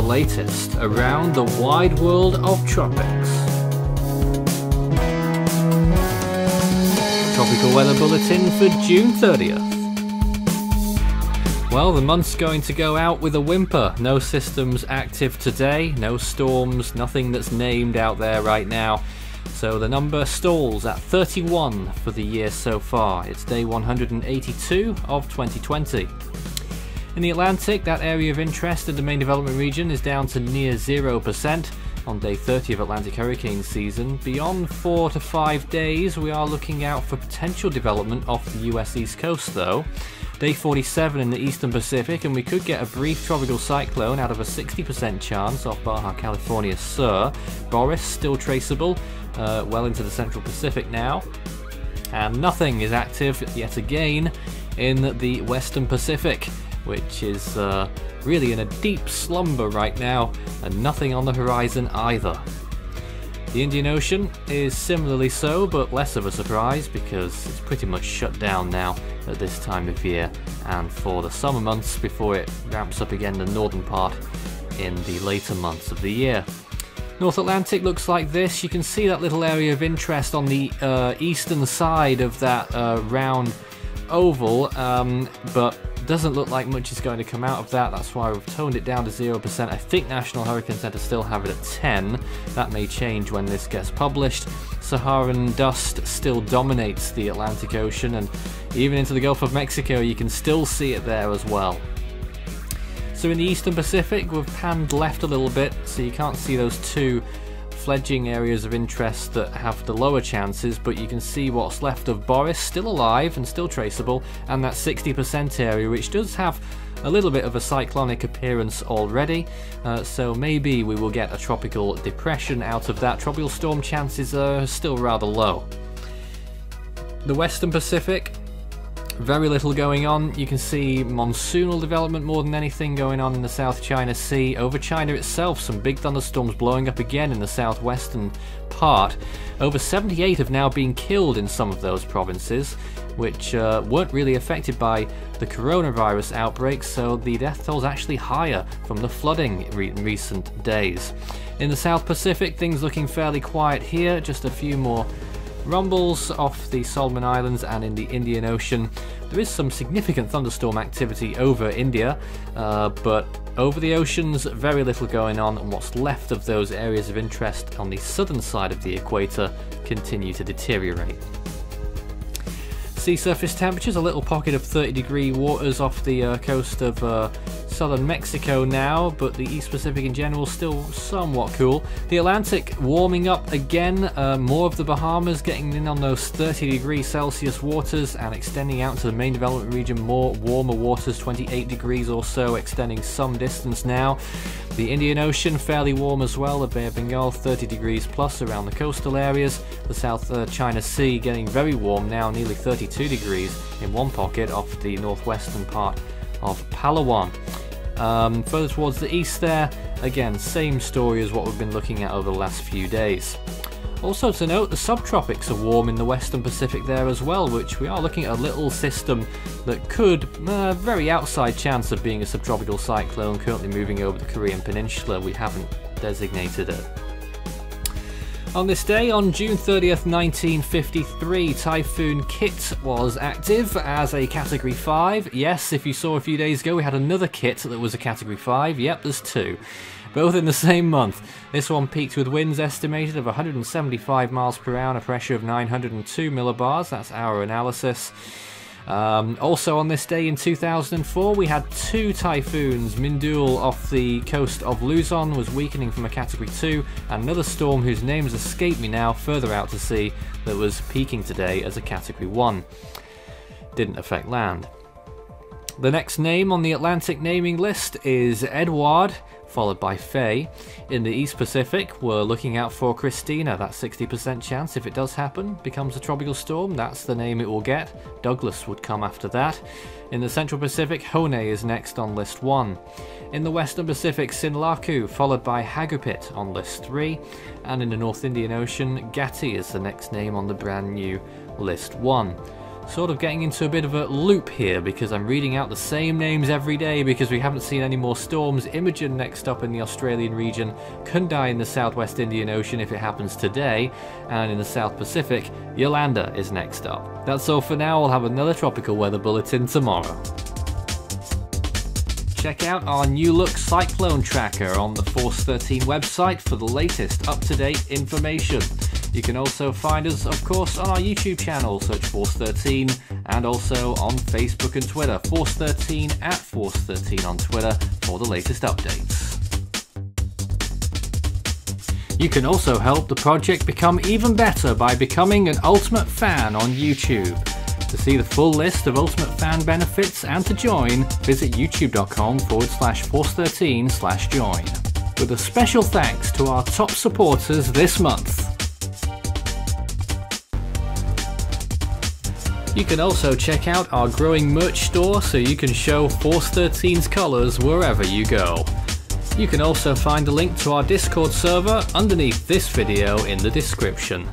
the latest around the wide world of tropics. Tropical Weather Bulletin for June 30th. Well, the month's going to go out with a whimper. No systems active today, no storms, nothing that's named out there right now. So the number stalls at 31 for the year so far. It's day 182 of 2020. In the Atlantic, that area of interest in the main development region is down to near 0% on day 30 of Atlantic hurricane season. Beyond 4 to 5 days, we are looking out for potential development off the US East Coast though. Day 47 in the eastern Pacific, and we could get a brief tropical cyclone out of a 60% chance off Baja California Sur. Boris still traceable, uh, well into the central Pacific now. And nothing is active yet again in the western Pacific, which is uh, really in a deep slumber right now, and nothing on the horizon either. The Indian Ocean is similarly so, but less of a surprise because it's pretty much shut down now at this time of year and for the summer months before it ramps up again the northern part in the later months of the year. North Atlantic looks like this. You can see that little area of interest on the uh, eastern side of that uh, round oval, um, but doesn't look like much is going to come out of that. That's why we've toned it down to 0%. I think National Hurricane Center still have it at 10. That may change when this gets published. Saharan dust still dominates the Atlantic Ocean and even into the Gulf of Mexico you can still see it there as well. So in the Eastern Pacific, we've panned left a little bit, so you can't see those two fledging areas of interest that have the lower chances, but you can see what's left of Boris still alive and still traceable, and that 60% area, which does have a little bit of a cyclonic appearance already, uh, so maybe we will get a tropical depression out of that. Tropical storm chances are still rather low. The Western Pacific, very little going on. You can see monsoonal development more than anything going on in the South China Sea. Over China itself, some big thunderstorms blowing up again in the southwestern part. Over 78 have now been killed in some of those provinces, which uh, weren't really affected by the coronavirus outbreak, so the death toll is actually higher from the flooding in recent days. In the South Pacific, things looking fairly quiet here, just a few more rumbles off the Solomon Islands and in the Indian Ocean. There is some significant thunderstorm activity over India, uh, but over the oceans, very little going on, and what's left of those areas of interest on the southern side of the equator continue to deteriorate. Sea surface temperatures, a little pocket of 30 degree waters off the uh, coast of uh, southern Mexico now, but the East Pacific in general still somewhat cool. The Atlantic warming up again, uh, more of the Bahamas getting in on those 30 degrees Celsius waters and extending out to the main development region, more warmer waters, 28 degrees or so, extending some distance now. The Indian Ocean fairly warm as well, the Bay of Bengal 30 degrees plus around the coastal areas. The South uh, China Sea getting very warm now, nearly 32 degrees in one pocket off the northwestern part of Palawan. Um, further towards the east there, again, same story as what we've been looking at over the last few days. Also to note, the subtropics are warm in the western Pacific there as well, which we are looking at a little system that could, uh, very outside chance of being a subtropical cyclone currently moving over the Korean Peninsula. We haven't designated it. On this day, on June 30th, 1953, Typhoon Kit was active as a Category 5. Yes, if you saw a few days ago, we had another kit that was a Category 5. Yep, there's two. Both in the same month. This one peaked with winds estimated of 175 miles per hour and a pressure of 902 millibars. That's our analysis. Um, also on this day in 2004 we had two typhoons. Mindulle off the coast of Luzon was weakening from a category 2 and another storm whose name has escaped me now further out to sea that was peaking today as a category 1. Didn't affect land. The next name on the Atlantic naming list is Edouard followed by Faye. In the East Pacific, we're looking out for Cristina. That 60% chance, if it does happen, becomes a tropical storm. That's the name it will get. Douglas would come after that. In the Central Pacific, Hone is next on list 1. In the Western Pacific, Sinlaku, followed by Hagupit on list 3. And in the North Indian Ocean, Gati is the next name on the brand new list 1. Sort of getting into a bit of a loop here because I'm reading out the same names every day because we haven't seen any more storms. Imogen next up in the Australian region, Kundai in the southwest Indian Ocean if it happens today, and in the South Pacific, Yolanda is next up. That's all for now, I'll have another tropical weather bulletin tomorrow. Check out our new look cyclone tracker on the Force 13 website for the latest up-to-date information. You can also find us, of course, on our YouTube channel, search Force 13, and also on Facebook and Twitter, Force 13 at Force 13 on Twitter for the latest updates. You can also help the project become even better by becoming an Ultimate Fan on YouTube. To see the full list of Ultimate Fan benefits and to join, visit youtube.com forward slash force13 slash join. With a special thanks to our top supporters this month. You can also check out our growing merch store so you can show Force 13's colours wherever you go. You can also find a link to our Discord server underneath this video in the description.